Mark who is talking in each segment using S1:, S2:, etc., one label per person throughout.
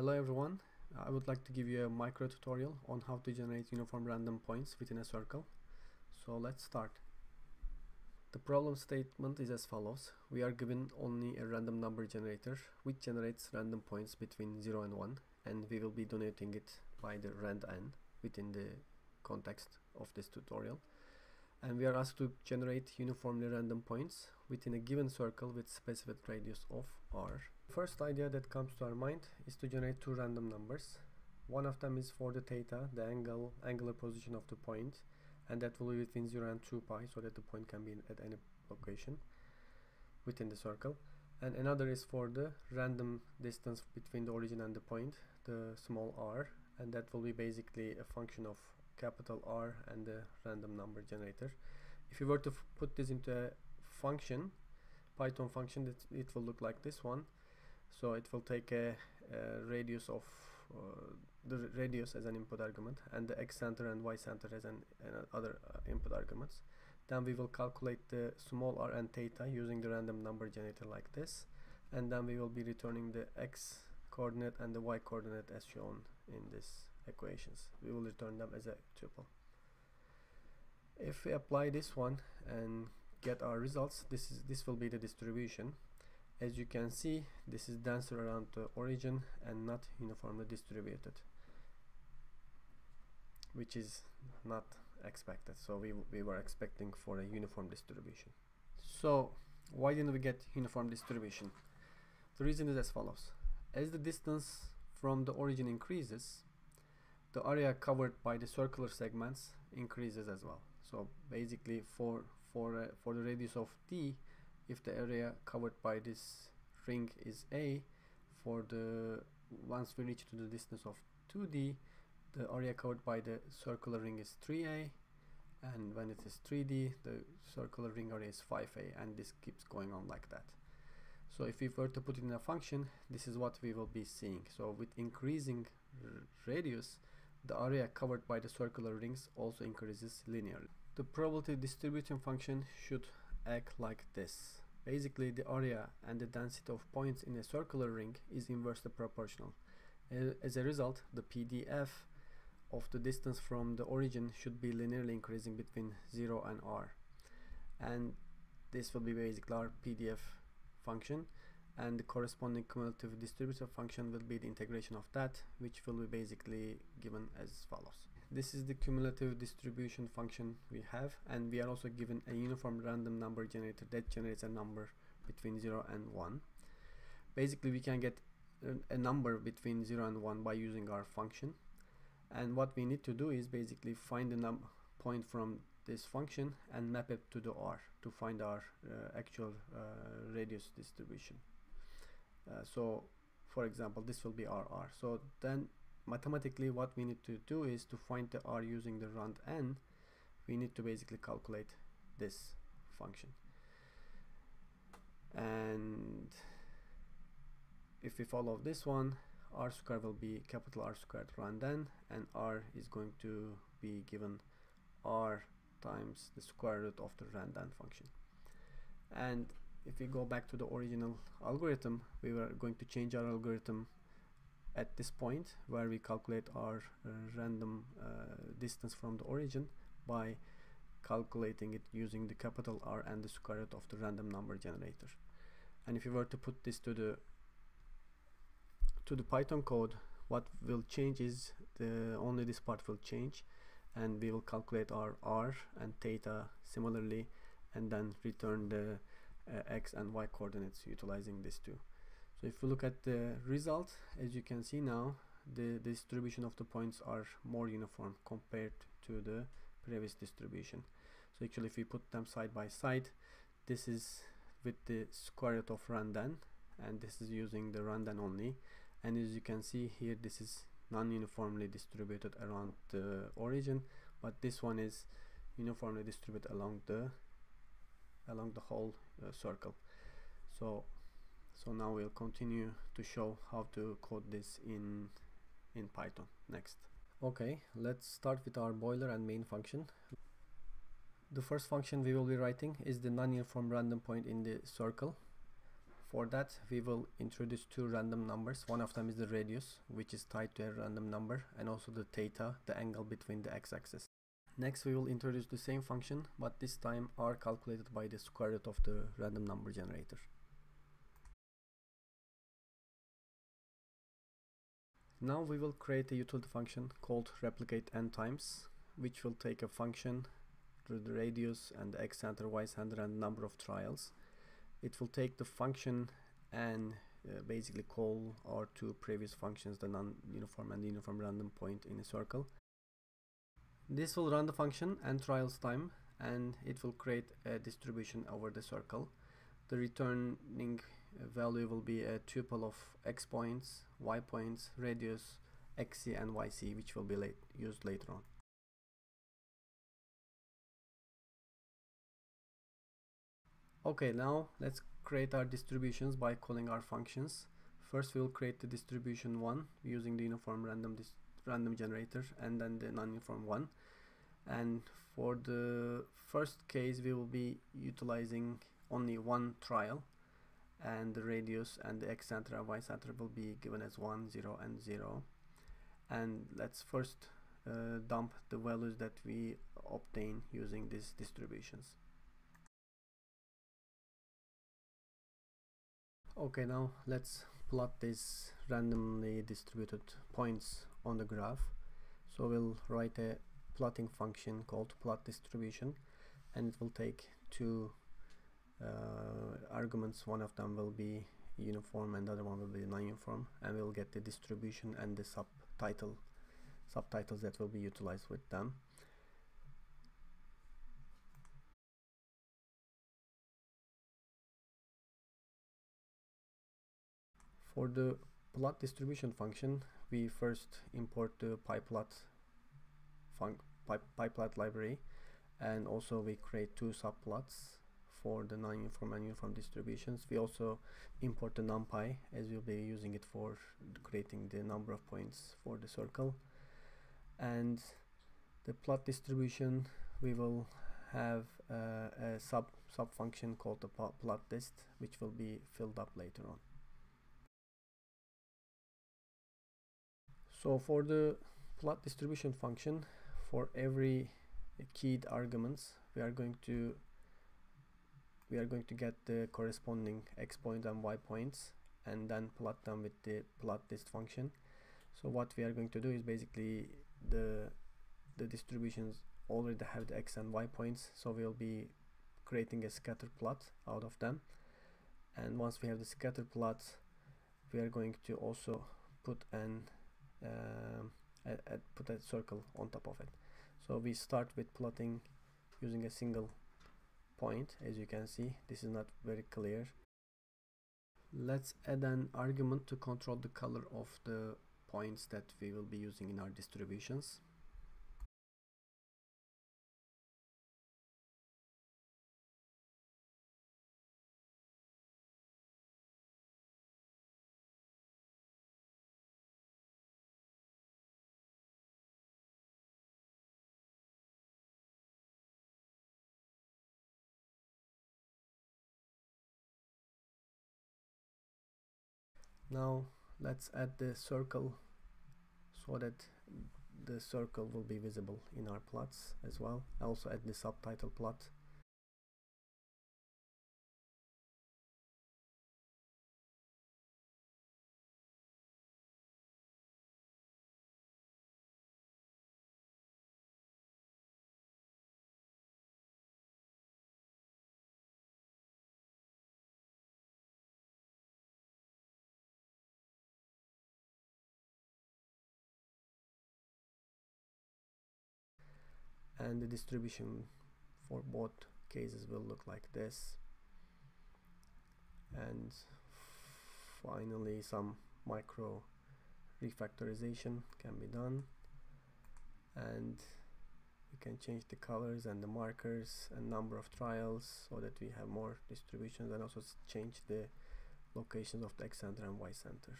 S1: Hello everyone, uh, I would like to give you a micro tutorial on how to generate uniform random points within a circle. So let's start. The problem statement is as follows. We are given only a random number generator which generates random points between 0 and 1 and we will be donating it by the rand n within the context of this tutorial and we are asked to generate uniformly random points within a given circle with specific radius of r. First idea that comes to our mind is to generate two random numbers. One of them is for the theta, the angle, angular position of the point, and that will be between 0 and 2 pi so that the point can be at any location within the circle. And another is for the random distance between the origin and the point, the small r, and that will be basically a function of capital R and the random number generator. If you were to put this into a function, Python function, it, it will look like this one. So it will take a, a radius of uh, the radius as an input argument and the x center and y center as an, other uh, input arguments. Then we will calculate the small r and theta using the random number generator like this. And then we will be returning the x coordinate and the y coordinate as shown in this equations we will return them as a tuple if we apply this one and get our results this is this will be the distribution as you can see this is denser around the origin and not uniformly distributed which is not expected. So we, we were expecting for a uniform distribution. So why didn't we get uniform distribution? The reason is as follows. As the distance from the origin increases the area covered by the circular segments increases as well. So basically for for uh, for the radius of d if the area covered by this ring is a for the once we reach to the distance of 2d the area covered by the circular ring is 3a and when it is 3d the circular ring area is 5a and this keeps going on like that so if we were to put it in a function this is what we will be seeing so with increasing radius the area covered by the circular rings also increases linearly. The probability distribution function should act like this. Basically, the area and the density of points in a circular ring is inversely proportional. As a result, the PDF of the distance from the origin should be linearly increasing between 0 and r. And this will be basically our PDF function and the corresponding cumulative distributive function will be the integration of that which will be basically given as follows this is the cumulative distribution function we have and we are also given a uniform random number generator that generates a number between 0 and 1 basically we can get a, number between 0 and 1 by using our function. And what we need to do is basically find the point from this function and map it to the r to find our uh, actual uh, radius distribution. Uh, so for example this will be RR so then mathematically what we need to do is to find the R using the rand n. We need to basically calculate this function. And if we follow this one r squared will be capital R squared rand n and r is going to be given r times the square root of the rand n function. And if we go back to the original algorithm we were going to change our algorithm at this point where we calculate our uh, random uh, distance from the origin by calculating it using the capital R and the square root of the random number generator and if you were to put this to the to the Python code what will change is the only this part will change and we will calculate our R and theta similarly and then return the uh, x and y coordinates utilizing this too. So if we look at the result, as you can see now, the, distribution of the points are more uniform compared to the previous distribution. So actually if we put them side by side, this is with the square root of rand n and this is using the rand n only and as you can see here this is non-uniformly distributed around the origin but this one is uniformly distributed along the along the whole uh, circle so so now we'll continue to show how to code this in in Python. Next. Okay let's start with our boiler and main function. The first function we will be writing is the non-uniform random point in the circle. For that we will introduce two random numbers. One of them is the radius which is tied to a random number and also the theta the angle between the x-axis. Next we will introduce the same function but this time r calculated by the square root of the random number generator now we will create a utility function called replicate n times which will take a function the radius and the x center y center and number of trials. It will take the function and uh, basically call our two previous functions the non-uniform and the uniform random point in a circle. This will run the function and trials time and it will create a distribution over the circle. The returning value will be a tuple of x points y points radius xc and yc which will be late used later on Okay, now let's create our distributions by calling our functions. First we'll create the distribution 1 using the uniform random random generator and then the non-uniform one. And for the first case we will be utilizing only one trial and the radius and the x center and y center will be given as 1, 0 and 0. And let's first uh, dump the values that we obtain using these distributions. okay now let's plot these randomly distributed points on the graph so we'll write a plotting function called plot distribution and it will take two Uh, arguments one of them will be uniform and the other one will be non-uniform and we'll get the distribution and the subtitle subtitles that will be utilized with them. For the plot distribution function, we first import the pyplot pyplot library and also we create two subplots for the non-uniform and uniform distributions. We also import the numpy as we'll be using it for creating the number of points for the circle. And the plot distribution we will have uh, a sub sub function called the plot dist which will be filled up later on. so for the plot distribution function for every keyed arguments we are going to we are going to get the corresponding x points point and y points and then plot them with the plot dist function. So what we are going to do is basically the the distributions already have the x and y points so we'll be creating a scatter plot out of them. And once we have the scatter plot we are going to also put an um, put a circle on top of it. So we start with plotting using a single point as you can see this is not very clear. Let's add an argument to control the color of the points that we will be using in our distributions now let's add the circle so that the circle will be visible in our plots as well. Also add the subtitle plot and the distribution for both cases will look like this. And finally some micro refactorization can be done. And we can change the colors and the markers and number of trials so that we have more distributions and also change the locations of the x center and y center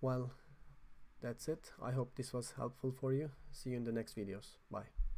S1: well that's it. I hope this was helpful for you. See you in the next videos. Bye